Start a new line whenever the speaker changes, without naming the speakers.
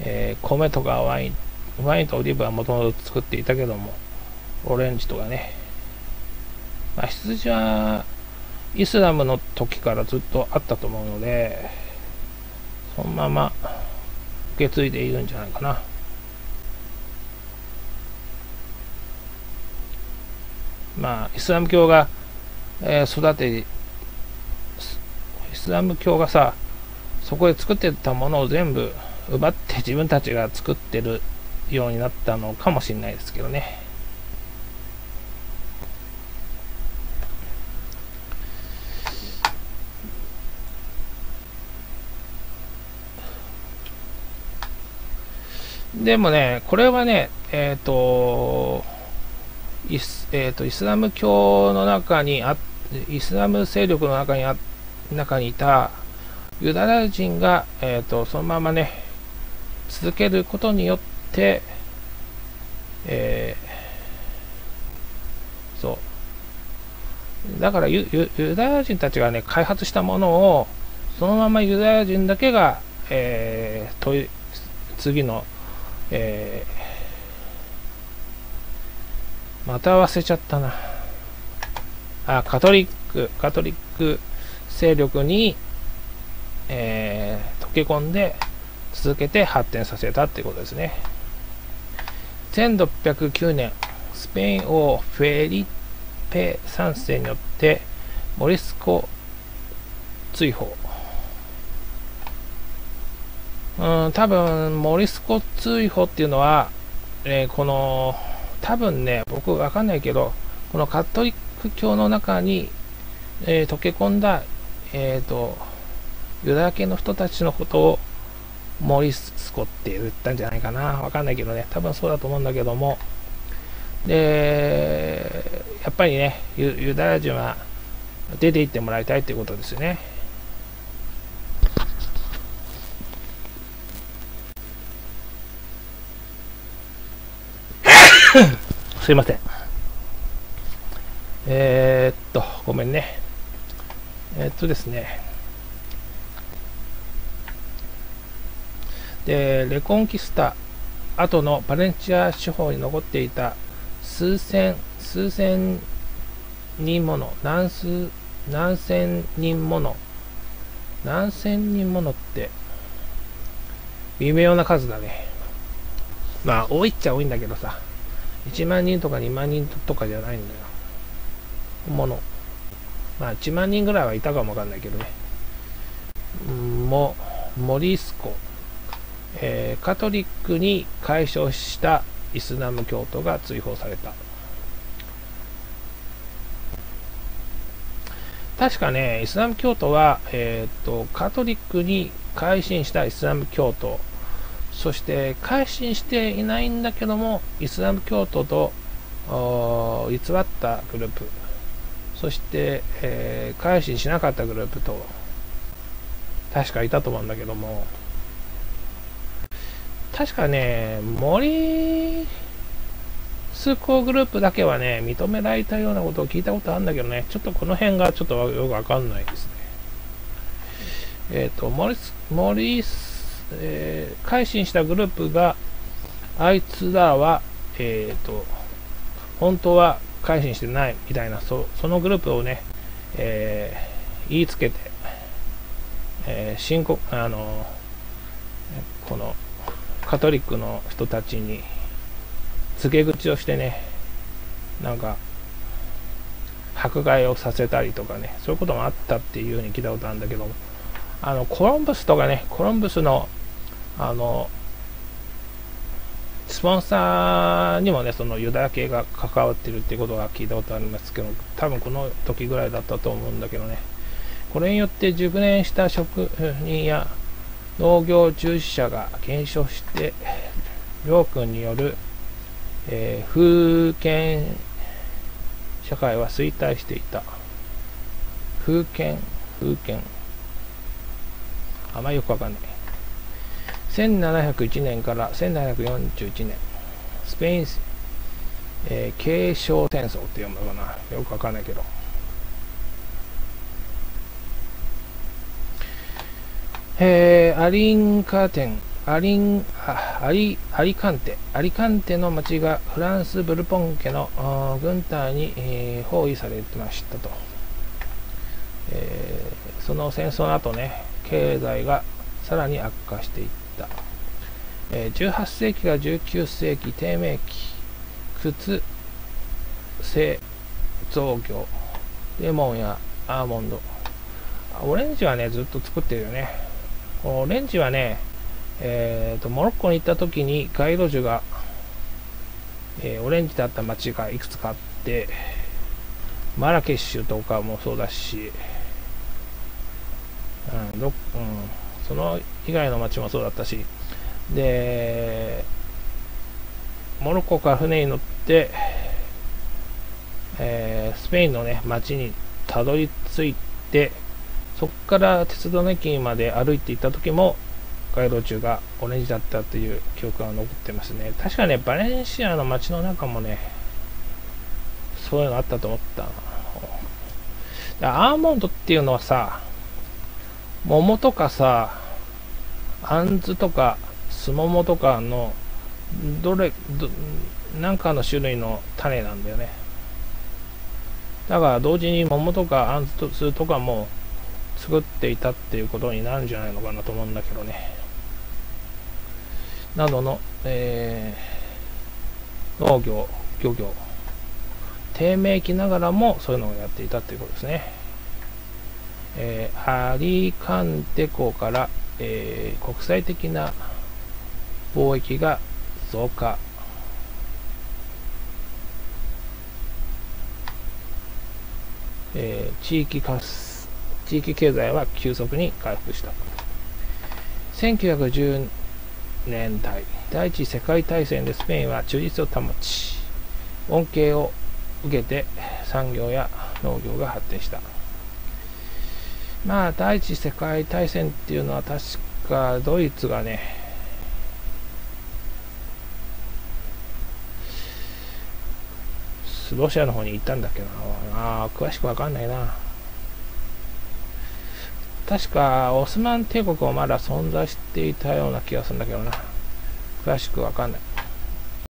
えー、米とかワインワインとオリーブはもともと作っていたけどもオレンジとかね、まあ、羊はイスラムの時からずっとあったと思うのでそのまま受け継いでいるんじゃないかな。まあイスラム教が、えー、育てイスラム教がさそこで作ってたものを全部奪って自分たちが作ってるようになったのかもしれないですけどね。でもね、これはね、えっ、ー、とイス、えーと、イスラム教の中にあ、イスラム勢力の中にあ中にいたユダヤ人が、えーと、そのままね、続けることによって、えー、そう。だからユユダヤ人たちがね、開発したものを、そのままユダヤ人だけが、えー、次の、えー、また忘れちゃったな。あ、カトリック、カトリック勢力に、えー、溶け込んで続けて発展させたっていうことですね。1609年、スペイン王フェリペ3世によってモリスコ追放。うん、多分、モリスコ追放っていうのは、えー、この、多分ね、僕わかんないけど、このカトリック教の中に、えー、溶け込んだ、えっ、ー、と、ユダヤ系の人たちのことをモリスコって言ったんじゃないかな。わかんないけどね。多分そうだと思うんだけども。で、やっぱりね、ユユダヤ人は出て行ってもらいたいっていうことですよね。すいません。えー、っと、ごめんね。えー、っとですね。で、レコンキスタ後のバレンチア司法に残っていた数千、数千人もの、何数、何千人もの、何千人ものって、微妙な数だね。まあ、多いっちゃ多いんだけどさ、1万人とか2万人とかじゃないんだよ。もの。まあ、1万人ぐらいはいたかもわかんないけどね。も、モリスコ、えー、カトリックに解消したイスラム教徒が追放された。確かねイスラム教徒は、えーと、カトリックに改心したイスラム教徒そして改心していないんだけどもイスラム教徒と偽ったグループそして、えー、改心しなかったグループと確かいたと思うんだけども確かね、森スコグループだけはね、認められたようなことを聞いたことあるんだけどね、ちょっとこの辺がちょっとよくわかんないですね。えっ、ー、と、森、森えー、改心したグループが、あいつらは、えっ、ー、と、本当は改心してないみたいな、そそのグループをね、えー、言いつけて、えー、申告、あの、この、カトリックの人たちに告げ口をしてねなんか迫害をさせたりとかねそういうこともあったっていうふうに聞いたことあるんだけどあのコロンブスとかねコロンブスのあのスポンサーにもねそのユダヤ系が関わってるっていうことが聞いたことありますけど多分この時ぐらいだったと思うんだけどね。これによって熟練した職人や農業従事者が減少して領君による、えー、封建社会は衰退していた。封建封建。あまりよくわかんない。1701年から1741年スペイン、えー、継承戦争って読むのかな。よくわかんないけど。えー、アリンカーテン、アリンアリアリカンテ。アリカンテの町がフランス・ブルポン家の軍隊に、えー、包囲されてましたと、えー、その戦争の後ね経済がさらに悪化していった、えー、18世紀から19世紀低迷期靴製造業レモンやアーモンド。オレンジはねずっと作ってるよね。オレンジはねえーと、モロッコに行った時に街路樹が、えー、オレンジだった街がいくつかあってマラケッシュとかもそうだし、うんどうん、その以外の街もそうだったしでモロッコから船に乗って、えー、スペインのね街にたどり着いてそこから鉄道の駅まで歩いて行った時も街道中がオレンジだったという記憶が残ってますね。確かね、バレンシアの街の中もね、そういうのあったと思ったアーモンドっていうのはさ、桃とかさ、あんずとか、すももとかの、どれ、ど、なんかの種類の種なんだよね。だから同時に桃とかあんずとかも作っていたっていうことになるんじゃないのかなと思うんだけどね。などの、えー、農業、漁業、低迷期ながらもそういうのをやっていたということですね。えー、ハリカンテ港から、えー、国際的な貿易が増加。えー、地域活地域経済は急速に回復した。1910年代第一次世界大戦でスペインは中立を保ち恩恵を受けて産業や農業が発展した。まあ第一次世界大戦っていうのは確かドイツがねロシアの方に行ったんだけどな。あ詳しくわかんないな。確かオスマン帝国もまだ存在していたような気がするんだけどな。詳しくわかんない。